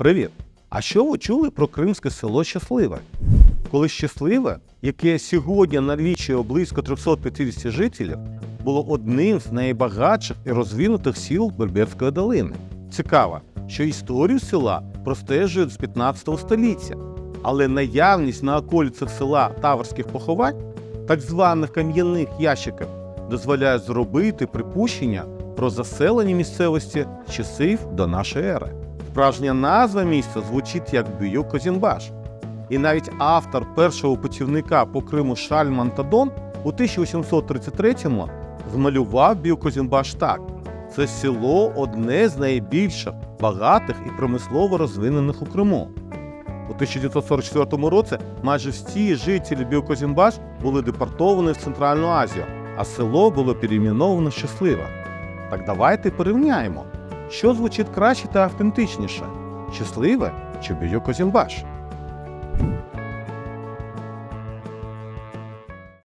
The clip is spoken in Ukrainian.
Привіт! А що ви чули про кримське село Щасливе? Коли Щасливе, яке сьогодні налічує близько 350 жителів, було одним з найбагатших і розвинутих сіл Берберської долини. Цікаво, що історію села простежують з 15 століття, але наявність на околицях села таврських поховань, так званих кам'яних ящиків, дозволяє зробити припущення про заселення місцевості часів до нашої ери. Справжня назва місця звучить як Бюю-Козінбаш. І навіть автор першого путівника по Криму Шальман Тадон у 1833-му змалював Бюю-Козінбаш так: це село одне з найбільших багатих і промислово розвинених у Криму. У 1944 році майже всі жителі Бюю-Козінбаш були депортовані в Центральну Азію, а село було перейменовано щасливо. Так давайте порівняємо, що звучить краще та автентичніше щасливе чи Бюю-Козінбаш.